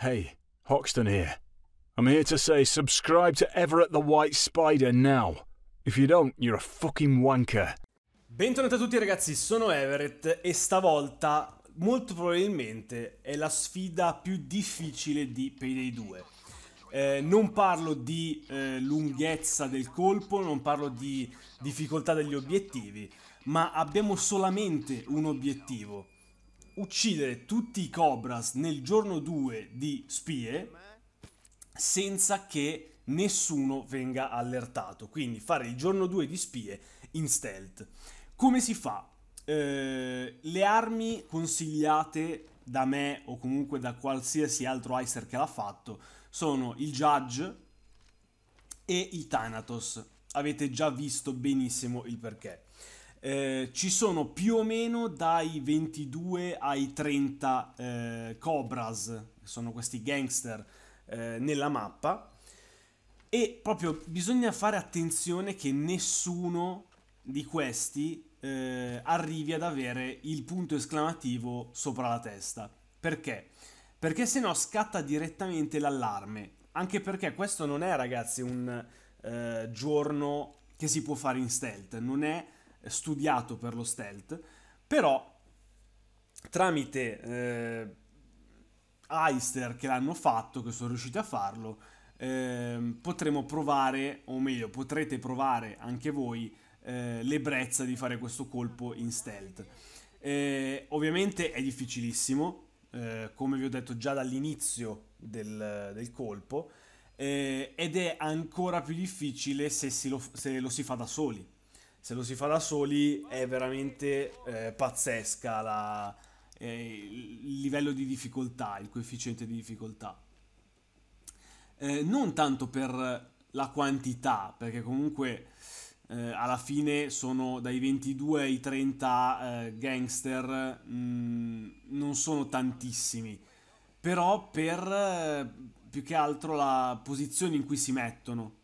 Hey, Hoxton here. I'm here to say subscribe to Everett the White Spider now. If you don't, you're a fucking wanker. Bentornati a tutti ragazzi, sono Everett e stavolta molto probabilmente è la sfida più difficile di Payday 2. Eh, non parlo di eh, lunghezza del colpo, non parlo di difficoltà degli obiettivi, ma abbiamo solamente un obiettivo. Uccidere tutti i Cobras nel giorno 2 di spie senza che nessuno venga allertato. Quindi fare il giorno 2 di spie in stealth. Come si fa? Eh, le armi consigliate da me o comunque da qualsiasi altro Icer che l'ha fatto sono il Judge e il Thanatos. Avete già visto benissimo il perché. Eh, ci sono più o meno dai 22 ai 30 eh, Cobras, che sono questi gangster eh, nella mappa. E proprio bisogna fare attenzione che nessuno di questi eh, arrivi ad avere il punto esclamativo sopra la testa. Perché? Perché se no scatta direttamente l'allarme. Anche perché questo non è, ragazzi, un eh, giorno che si può fare in stealth. Non è studiato per lo stealth. Però tramite eh, che l'hanno fatto, che sono riusciti a farlo, eh, potremo provare, o meglio, potrete provare anche voi eh, l'ebbrezza di fare questo colpo in stealth. Eh, ovviamente è difficilissimo, eh, come vi ho detto già dall'inizio del, del colpo, eh, ed è ancora più difficile se, lo, se, lo, si fa da soli. Se lo si fa da soli è veramente eh, pazzesca la, eh, il livello di difficoltà, il coefficiente di difficoltà. non tanto per la quantità, perché comunque eh, alla fine sono dai 22 ai 30 eh, gangster, mh, mm, non sono tantissimi, però per eh, più che altro la posizione in cui si mettono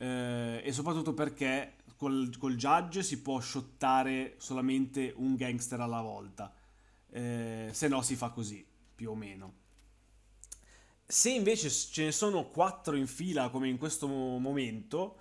eh, e soprattutto perché col, col, judge si può shottare solamente un gangster alla volta, eh, se no si fa così, più o meno. Se invece ce ne sono 4 in fila come in questo momento,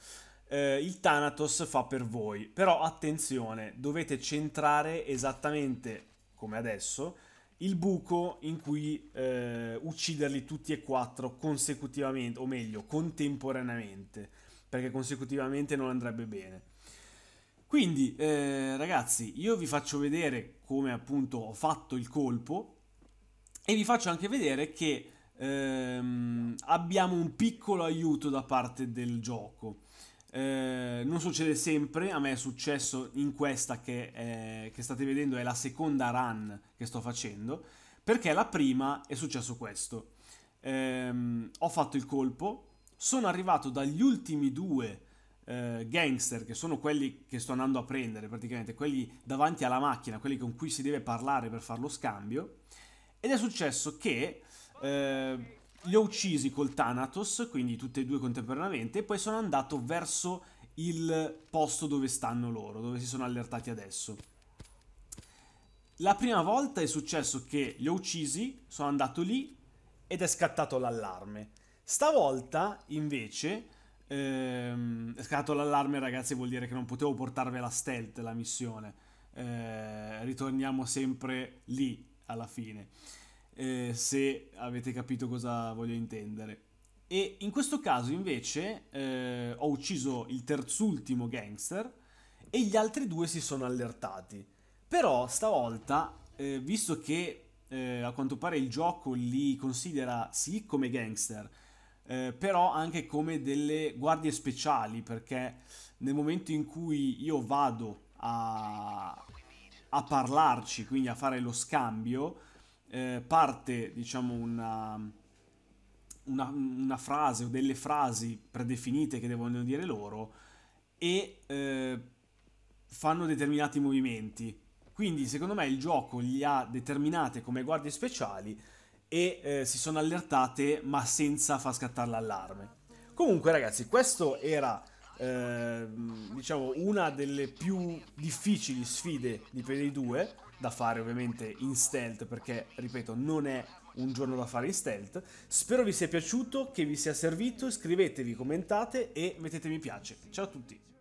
eh, il Thanatos fa per voi. Però attenzione, dovete centrare esattamente come adesso il buco in cui eh, ucciderli tutti e quattro consecutivamente, o meglio, contemporaneamente, perché consecutivamente non andrebbe bene. Quindi, eh, ragazzi, io vi faccio vedere come appunto ho fatto il colpo e vi faccio anche vedere che ehm, abbiamo un piccolo aiuto da parte del gioco. Eh, non succede sempre, a me è successo in questa che, è, che, state vedendo, è la seconda run che sto facendo, perché la prima è successo questo. Eh, ho fatto il colpo, sono arrivato dagli ultimi due eh, gangster, che sono quelli che sto andando a prendere, praticamente quelli davanti alla macchina, quelli con cui si deve parlare per fare lo scambio, ed è successo che eh, li ho uccisi col Thanatos, quindi tutti e due contemporaneamente, e poi sono andato verso il posto dove stanno loro, dove si sono allertati adesso. La prima volta è successo che li ho uccisi, sono andato lì ed è scattato l'allarme. Stavolta, invece, ehm, è scattato l'allarme, ragazzi, vuol dire che non potevo portarvela stealth la missione. Eh, ritorniamo sempre lì alla fine eh, se avete capito cosa voglio intendere. E in questo caso invece eh, ho ucciso il terzultimo gangster e gli altri due si sono allertati. Però stavolta, eh, visto che eh, a quanto pare il gioco li considera sì come gangster, eh, però anche come delle guardie speciali, perché nel momento in cui io vado a, a parlarci, quindi a fare lo scambio, eh, parte, diciamo, una, una, una, frase o delle frasi predefinite che devono dire loro e eh, fanno determinati movimenti. Quindi, secondo me, il gioco li ha determinate come guardie speciali e eh, si sono allertate, ma senza far scattare l'allarme. Comunque, ragazzi, questo era eh, diciamo una delle più difficili sfide di Payday 2 da fare ovviamente in stealth perché ripeto non è un giorno da fare in stealth. Spero vi sia piaciuto, che vi sia servito, iscrivetevi, commentate e mettete mi piace. Ciao a tutti!